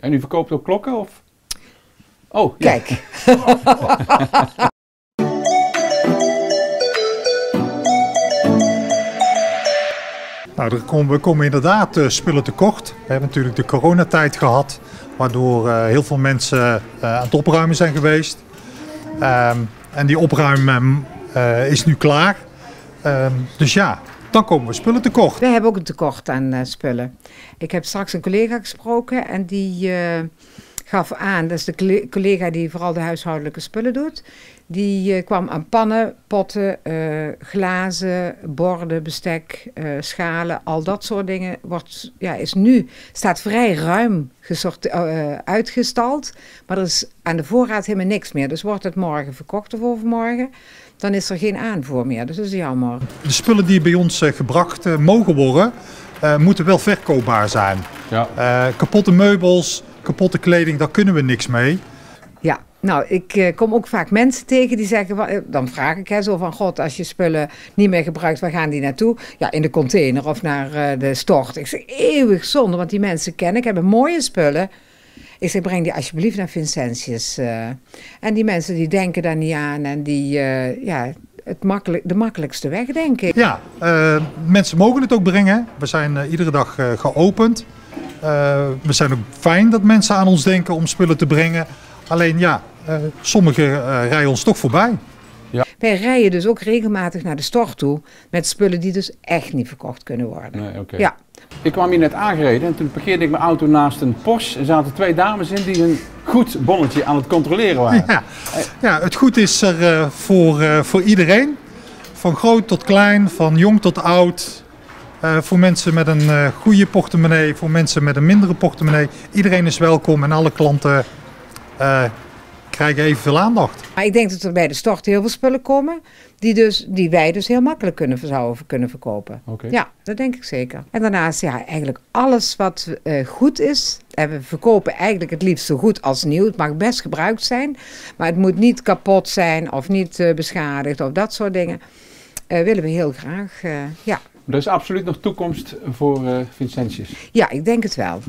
En u verkoopt ook klokken of? Oh, ja. Kijk, Nou, er komen, we komen inderdaad eh, spullen tekort. We hebben natuurlijk de coronatijd gehad, waardoor eh, heel veel mensen eh, aan het opruimen zijn geweest. Ehm, en die opruimen eh, is nu klaar. Ehm, dus ja, dan komen we spullen tekort. we hebben ook een tekort aan eh, spullen. Ik heb straks een collega gesproken en die eh, gaf aan, dat is de colle- collega die vooral de huishoudelijke spullen doet. Die eh, kwam aan pannen, potten, eh, glazen, borden, bestek, eh, schalen, al dat soort dingen. Wordt, ja, is nu, staat vrij ruim gesort, eh, uitgestald, maar er is aan de voorraad helemaal niks meer. Dus wordt het morgen verkocht of overmorgen, dan is er geen aanvoer meer. Dus dat is jammer. De spullen die bij ons gebracht mogen worden, eh, moeten wel verkoopbaar zijn. Ja. Eh, kapotte meubels, kapotte kleding, daar kunnen we niks mee. Ja, nou, ik eh, kom ook vaak mensen tegen die zeggen, eh, dan vraag ik hè, zo van, god, als je spullen niet meer gebruikt, waar gaan die naartoe? Ja, in de container of naar eh, de stort. Ik zeg, eeuwig zonde, want die mensen kennen, ik heb mooie spullen. Ik zeg, breng die alsjeblieft naar Vincentius. en die mensen die denken daar niet aan en die, ja, het makkelijk, de makkelijkste weg, denk ik. Ja, mensen mogen het ook brengen. We zijn iedere dag geopend. Eh, we zijn ook fijn dat mensen aan ons denken om spullen te brengen. Alleen ja, eh, sommigen eh, rijden ons toch voorbij. Wij rijden dus ook regelmatig naar de stort toe met spullen die dus echt niet verkocht kunnen worden. Nee, oké. Ja. Ik kwam hier net aangereden en toen parkeerde ik mijn auto naast een Porsche. Er zaten twee dames in die een goed bonnetje aan het controleren waren. Ja, ja het goed is er eh, voor, eh, voor iedereen. Van groot tot klein, van jong tot oud. Eh, voor mensen met een eh, goede portemonnee, voor mensen met een mindere portemonnee. Iedereen is welkom en alle klanten eh, krijgen evenveel aandacht. Maar ik denk dat er bij de stort heel veel spullen komen die, dus, die wij dus heel makkelijk kunnen, zouden kunnen verkopen. Oké. Ja, dat denk ik zeker. En daarnaast, ja, eigenlijk alles wat eh, goed is. En we verkopen eigenlijk het liefst zo goed als nieuw. Het mag best gebruikt zijn, maar het moet niet kapot zijn of niet eh, beschadigd of dat soort dingen. Eh, willen we heel graag, eh, ja. Er is absoluut nog toekomst voor eh Vincentius. Ja, ik denk het wel.